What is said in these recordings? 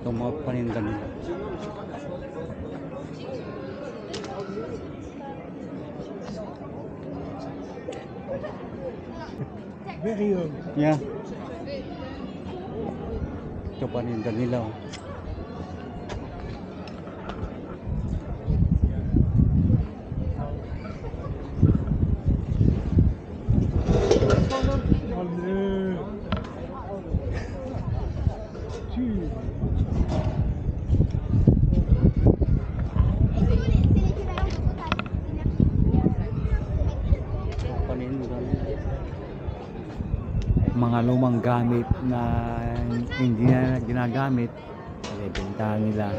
Itong mga paninda nila. Very old. Yeah. Ito paninda nila. oh. Allez. Tu. paninda mga lumang gamit na hindi na ginagamit binibenta nila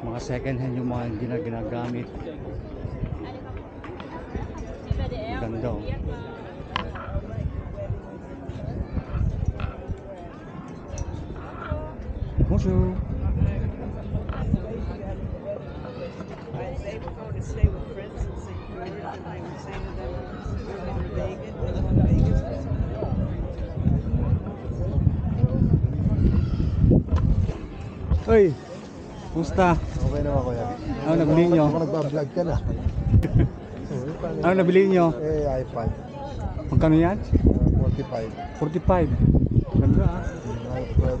mga second hand yung mga hindi na ginagamit ganda oh. Bonjour. Uy, kumusta? Okay naman kuya. Ano nabili nyo? Ako nagpa-vlog ka na. Ano nabili nyo? Eh, iPad. Magkano yan? uh, 45. 45. Ganda ah.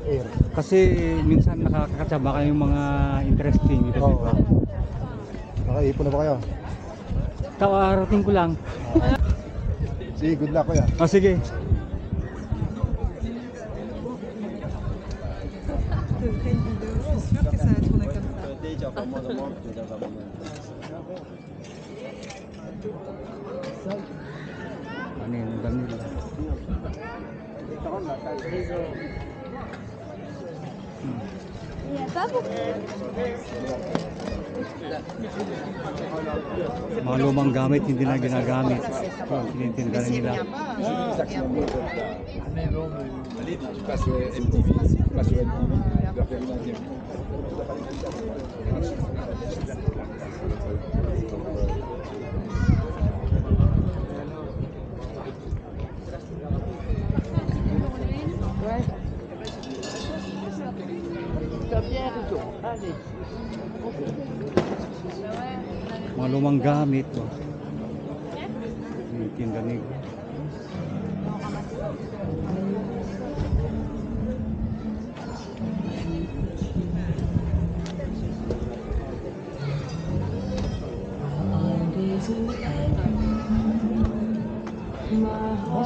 Air. Kasi minsan nakakatsaba kayong mga interesting dito, Oo. di ba? Nakaipon na ba kayo? Kakarating ko lang. Sige, good luck kuya. O sige. Ano yun, ang dami nila. Mga lumang gamit, hindi na ginagamit. Ito, tinitinda na nila. Mga lumang gamit. Oh.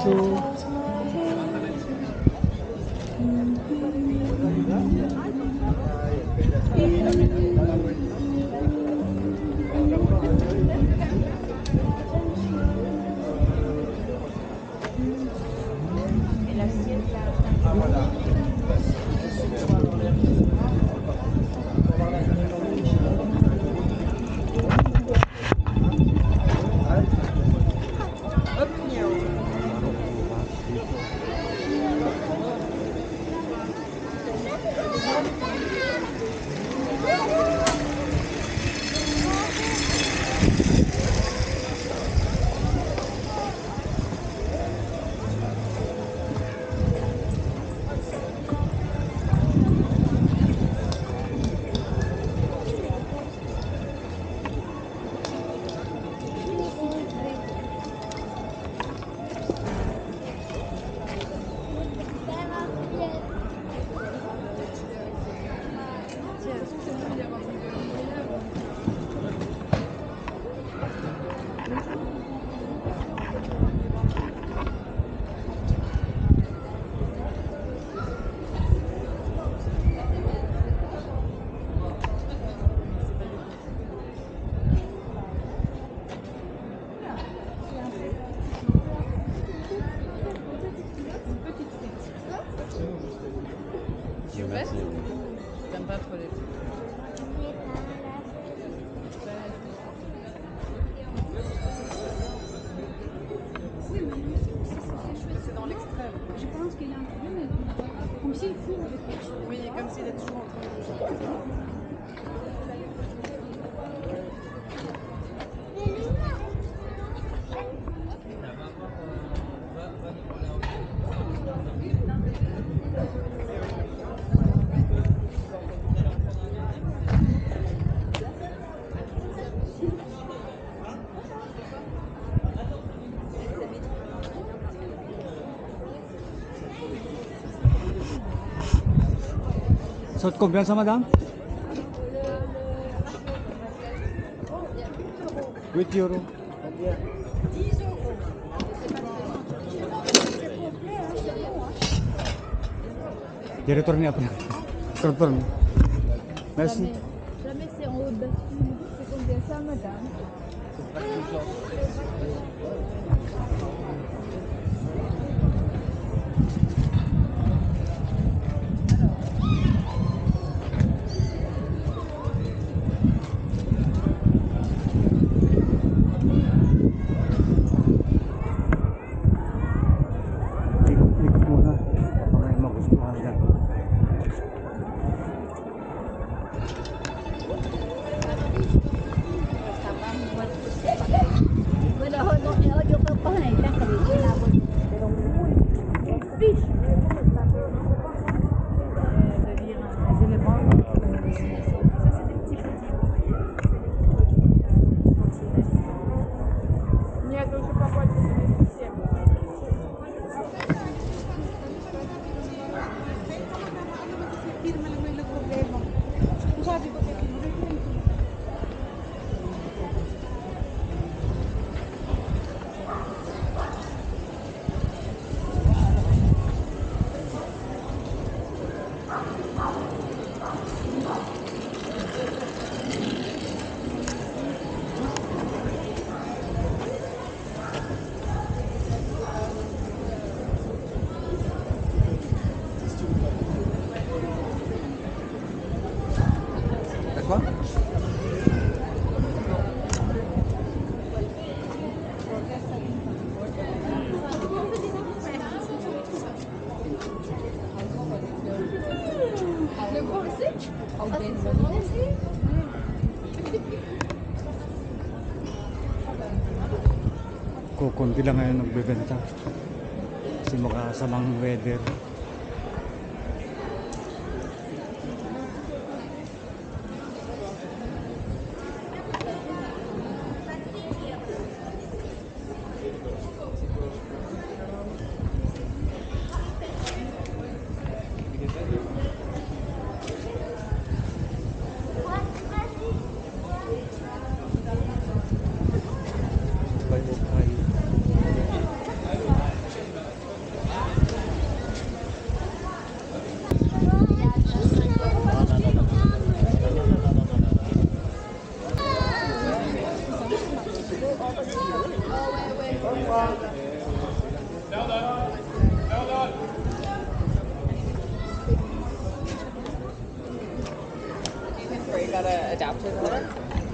Yung Tu veux T'aimes pas trop les C'est dans l'extrême. Je pense qu'il y a un problème, mais comme s'il fout avec. Oui, comme s'il est toujours en train de Sot komplen sama dam? With euro. Diretornya apa? Turun. Terima kasih. Kukunti lang ngayon nagbebenta. Kasi makasamang weather. where you gotta adapt to it.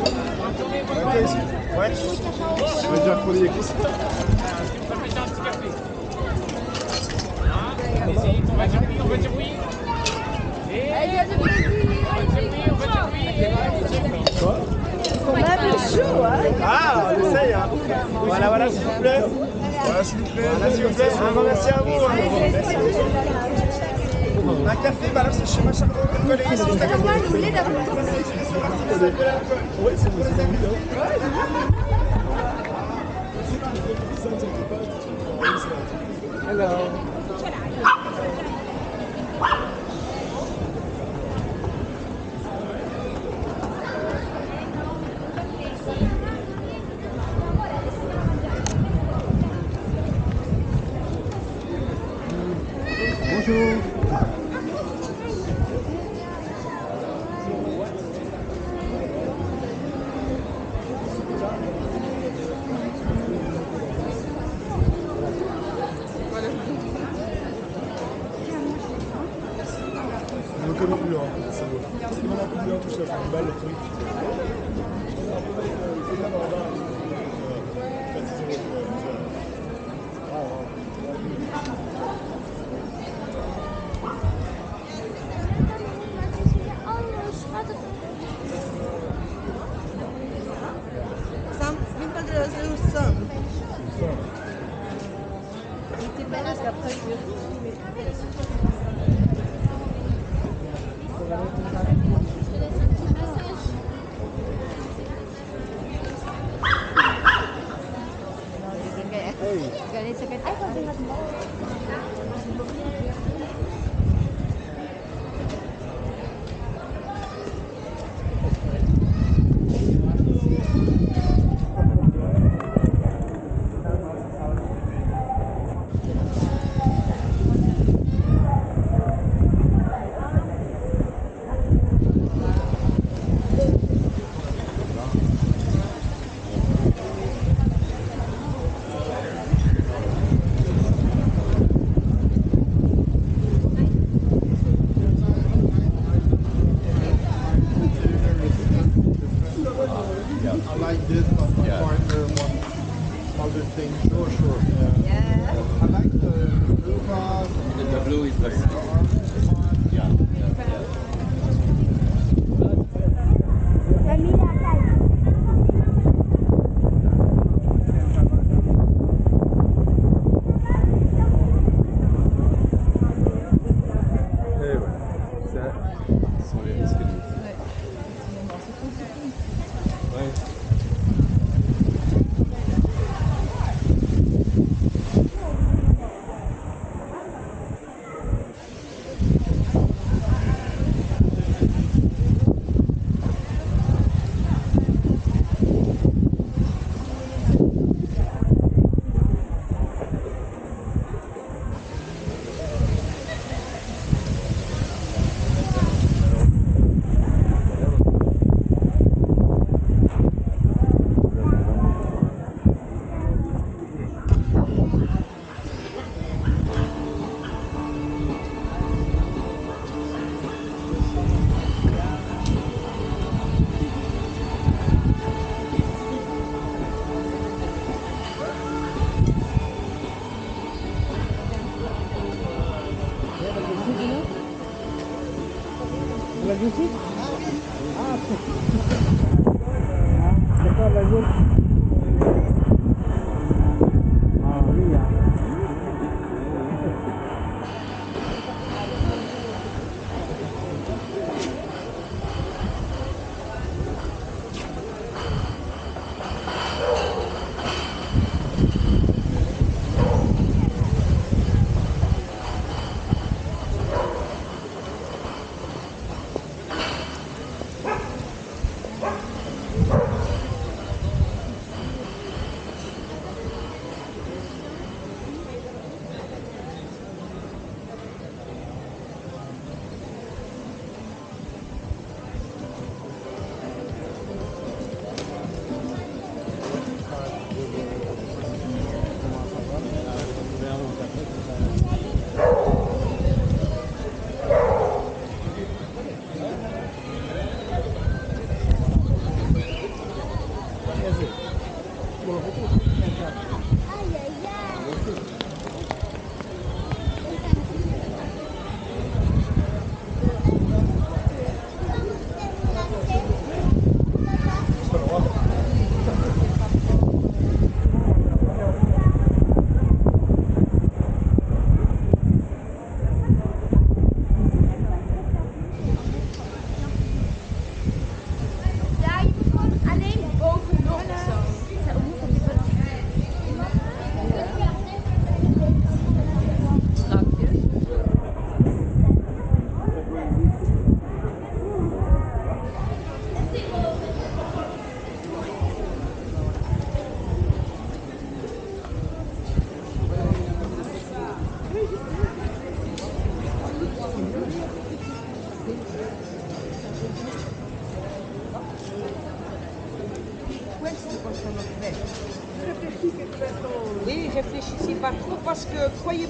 Vai, vai. Vai já colhi aqui. Vai fechar esse café. Ah, vai de ruim, vai de ruim. É dia de Brasília. Vai de ruim, vai de ruim. Come sua. Ah, não sei. Voilà, voilà, s'il vous plaît. Voilà, s'il vous plaît. Voilà, s'il vous plaît. Vraiment, merci à vous. Un café, bah là, c'est chez ma chardonnay. Moi, je voulais d'abord. Hello. razy już są. Ty będziesz 你可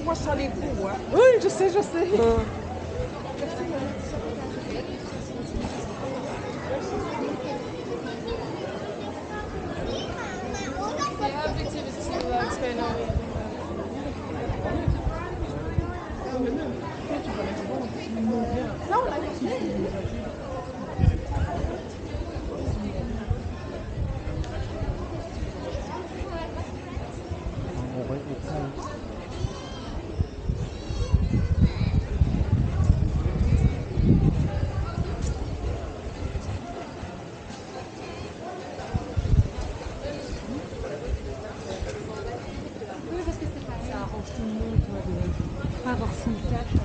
moi sans les coups. Hein. Oui, je sais, je sais. avoir son cash.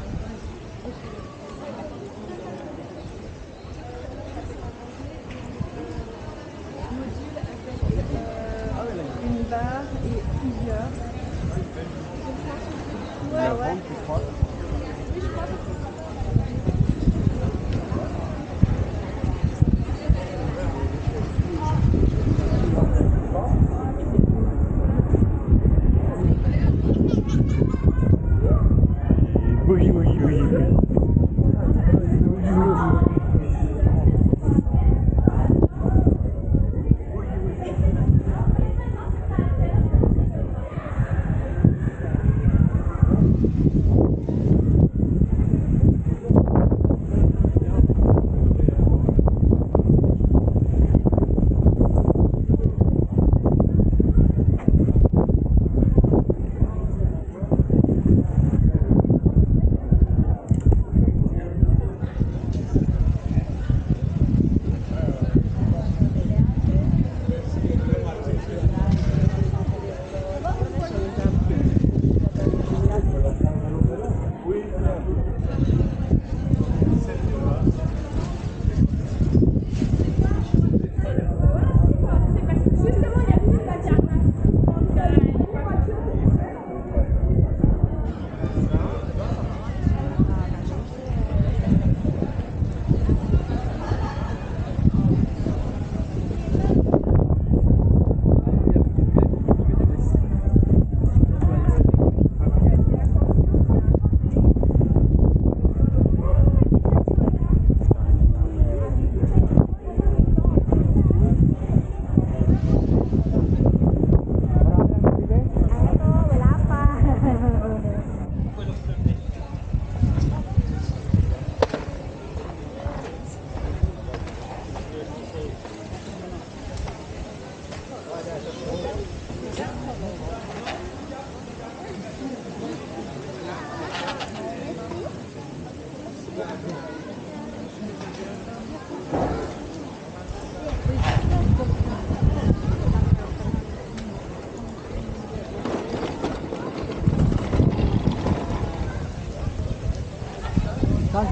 Kasi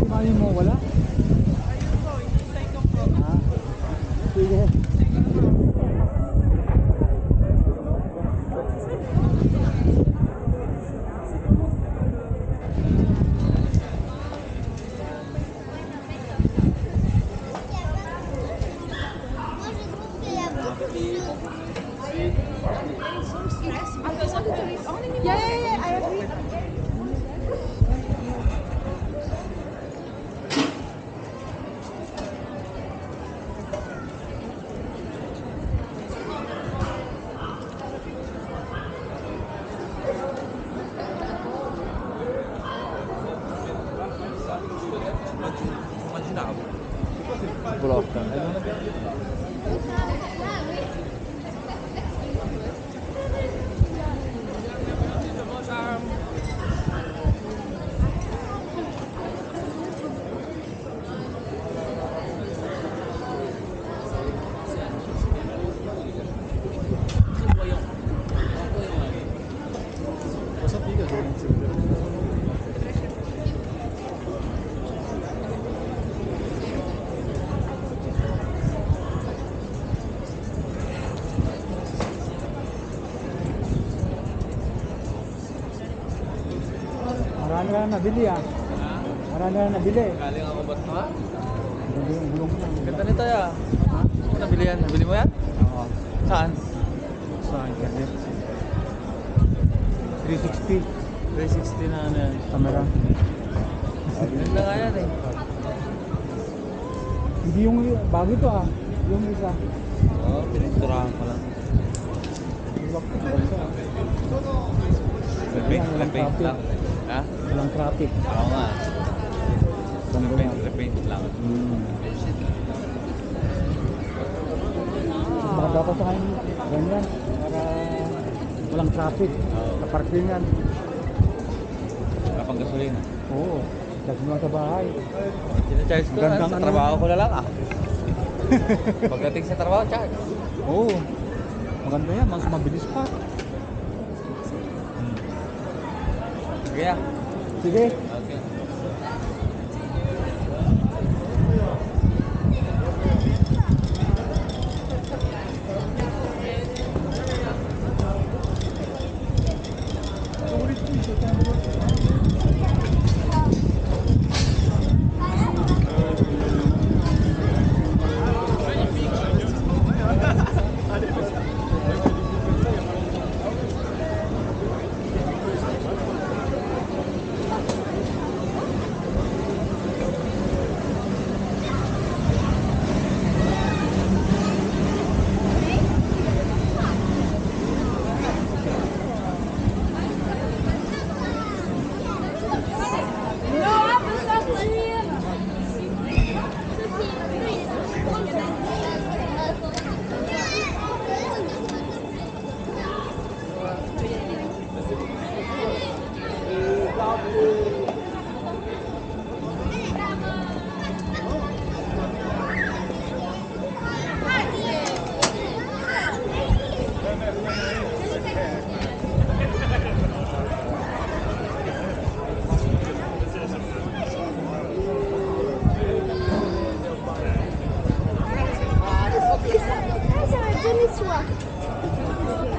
mali mo wala? na nabili ah. Marami na nabili. Galing ako ba't na? Ganda nito ah. ya. Ha? Nabili yan. Nabili mo yan? Oo. Saan? Sa internet. 360. 360 na ano yan. Camera. Ganda nga yan eh. Hindi yung bago ito ah. Yung isa. Oo, oh, pininturahan ko lang. Lapit, lapit lang. Ha? bilang kreatif. Oh, hmm. berapa ulang trafik oh. ke parkingan gasolina oh, dahil lang sa bahay charge ko lang sa trabaho ko na lang ah pagdating sa trabaho charge oo oh, maganda yan mas mabilis pa hmm. 自己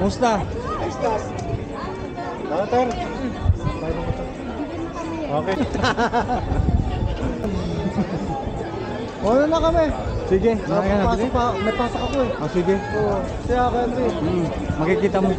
Okay. Kumusta? Later. Okay. Ano na kami? Sige. Nakaya na. Pasok pa, may pasok ako eh. Oh, sige. Oo. Siya ako, Henry. Hmm. Makikita mo.